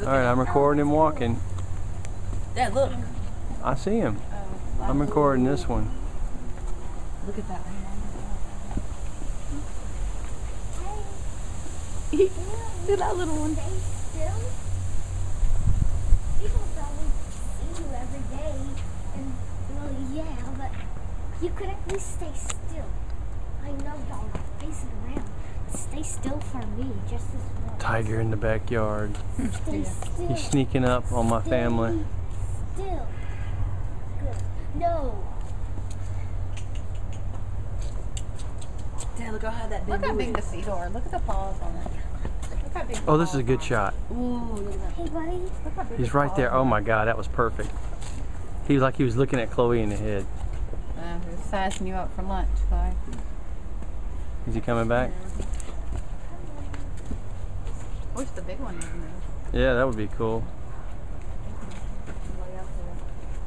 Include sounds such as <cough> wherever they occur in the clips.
Alright, I'm recording him walking. Dad, look. I see him. Oh, I'm recording this one. Look at that one. <laughs> Look at that little one. Stay still. People probably see you every day, and well, yeah, but you could at least stay still. I know y'all are facing around. But Stay still for me, just as well. Tiger in the backyard. Stay still. He's sneaking up on my family. Still. Good. No. Dad, look how that big Look how big the is. sea door. Look at the paws on it. Look how big Oh, this is a good shot. Ooh, look at that. Hey, buddy. Look how big He's right there. Oh my god, that was perfect. He was like he was looking at Chloe in the head. Uh, they're sizing you up for lunch, Chloe. Is he coming back? Wish the big one move. Yeah, that would be cool. Way up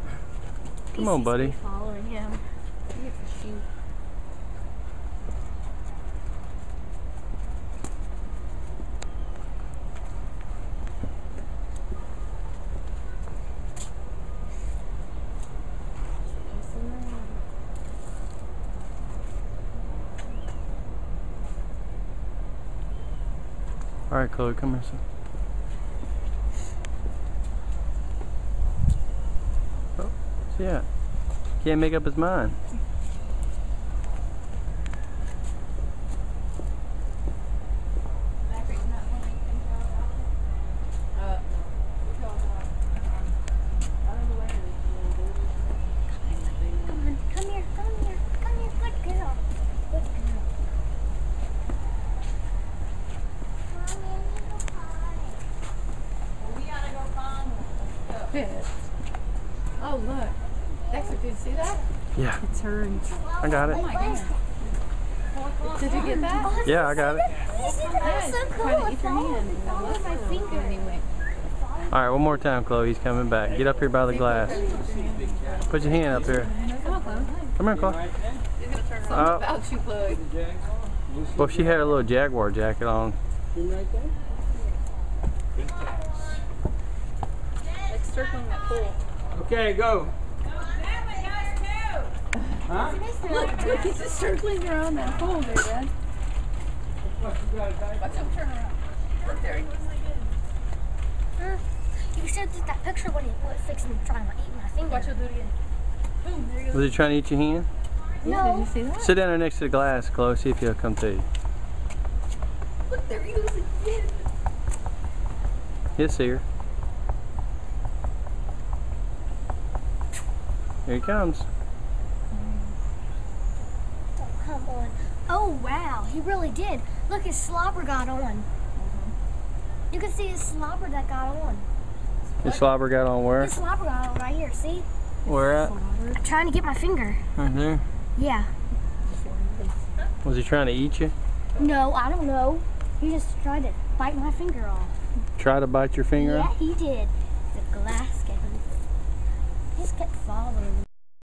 there. Come on, buddy. Following him. He gets a shoe. All right, Chloe, come here. son. Oh, yeah. Can't make up his mind. Uh, Come on, come here, come here, come here, good girl. Good girl. Mommy, I need a pie. Fit. Oh, look. Dexter, did you see that? Yeah, It turned. I got it. Oh my goodness. Did you get that? Yeah, I got it. Yeah, so cool. trying to eat your hand. my finger. Went. All right, one more time, Chloe. He's coming back. Get up here by the glass. Put your hand up here. Come on, Chloe. Come here, Chloe. He's gonna turn Oh. About you, Chloe. Well, she had a little Jaguar jacket on. Like circling that pool. Okay, go. Huh? Look, look, he's just circling around that hole there, Dad. Watch him turn around. Look there. he goes. You showed us that picture when he was fixing to try to eat my finger. Watch him do it again. Boom, there he goes. Was he trying to eat your hand? Yeah, did No. you see that? Sit down there next to the glass, Chloe. See if he'll come to you. Look, there he goes again. He'll see her. Here he comes. Oh, come on. Oh, wow. He really did. Look, his slobber got on. You can see his slobber that got on. His slobber got on where? His slobber got on right here. See? Where at? I'm trying to get my finger. Right there. Yeah. Was he trying to eat you? No, I don't know. He just tried to bite my finger off. Try to bite your finger Yeah, off? he did. The glass just kept following.